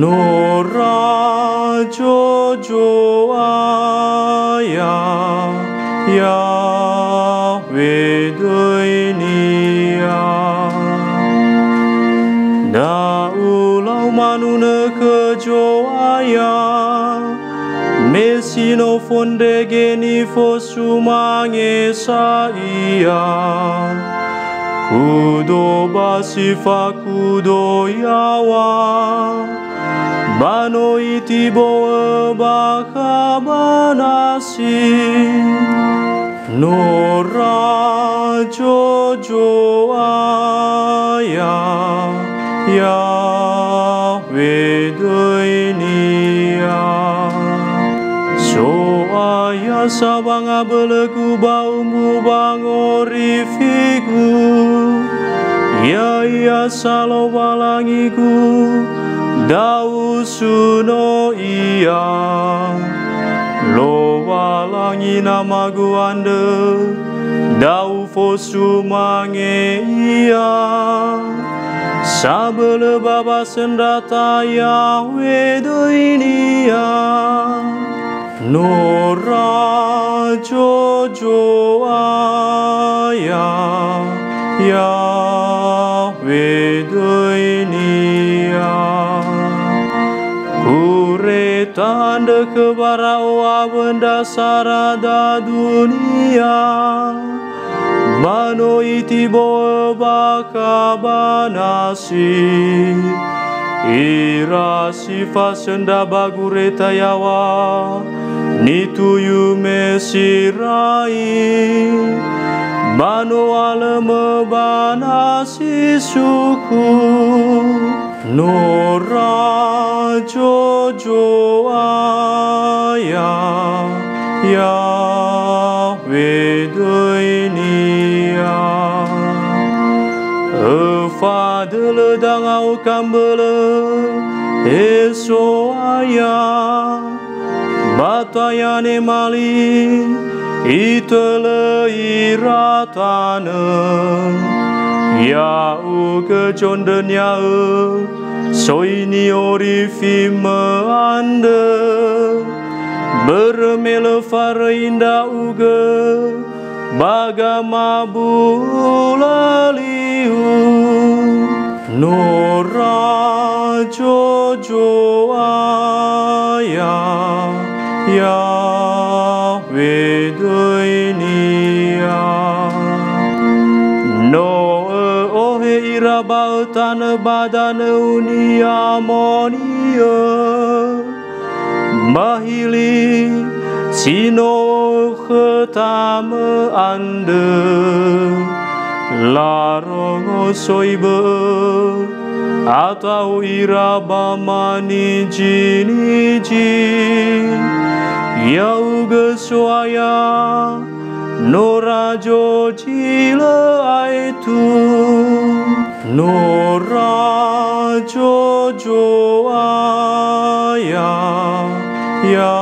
no 조조아야야왜도 aya ya yahwe dey ni ya na ula ula um anunnu ka jou aya me si kudo yawa kudo basi fa kudo yawa iti boa banasi Nora jojo aya Yahweh duinia So aya sabanga beleku bau mu bangori figu Ya ya salo balangiku Dau suno iya. Lo walangi nama ande Dau fosu mange iya. Sabele baba sendata Yahweh duinia Nora jojo ayah Yahweh dunia Kure tanda kebarau benda sarada dunia. Mano iti boe baka banasi Ira sifa senda bagure tayawa Nitu yume sirai Mano alama banasi suku. Nora jojo aya Yahweh duinia Fadele dangau kambele Eso aya Batayane mali Itele iratane Ya u ke jonden ya Soini ori fime ande. Bermele fara inda uge Bagama bulaliu. Nora jojo aya Yahweh tana badan unia monia Mahili sino ketame ande. Larongo soibe atau iraba mani jini ji Yauge suaya Nora jojile aitu Nora jojo aya Ya